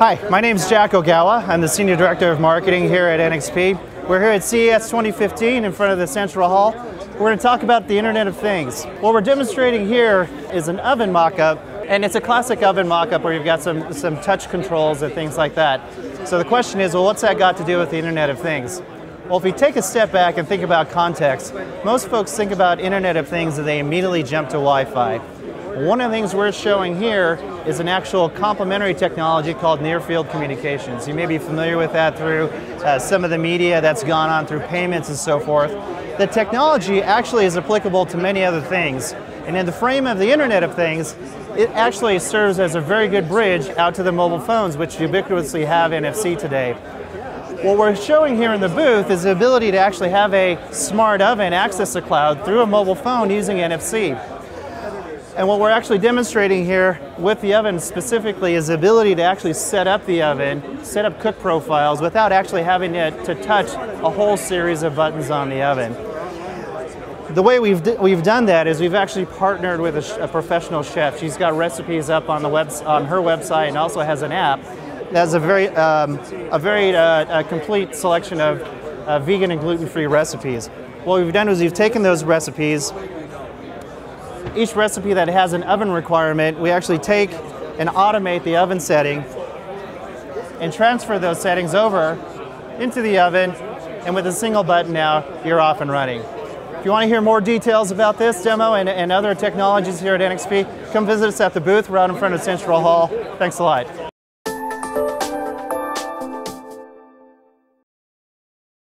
Hi, my name is Jack Ogawa. I'm the Senior Director of Marketing here at NXP. We're here at CES 2015 in front of the Central Hall. We're going to talk about the Internet of Things. What we're demonstrating here is an oven mock-up, and it's a classic oven mock-up where you've got some, some touch controls and things like that. So the question is, well, what's that got to do with the Internet of Things? Well, if we take a step back and think about context, most folks think about Internet of Things and they immediately jump to Wi-Fi. One of the things we're showing here is an actual complementary technology called near field communications. You may be familiar with that through uh, some of the media that's gone on through payments and so forth. The technology actually is applicable to many other things. And in the frame of the Internet of Things, it actually serves as a very good bridge out to the mobile phones, which ubiquitously have NFC today. What we're showing here in the booth is the ability to actually have a smart oven access the cloud through a mobile phone using NFC. And what we're actually demonstrating here with the oven specifically is the ability to actually set up the oven, set up cook profiles without actually having to, to touch a whole series of buttons on the oven. The way we've, we've done that is we've actually partnered with a, a professional chef. She's got recipes up on, the web, on her website and also has an app that has a very, um, a very uh, a complete selection of uh, vegan and gluten-free recipes. What we've done is we've taken those recipes, each recipe that has an oven requirement, we actually take and automate the oven setting and transfer those settings over into the oven and with a single button now you're off and running. If you want to hear more details about this demo and, and other technologies here at NXP, come visit us at the booth. We're out in front of Central Hall. Thanks a lot.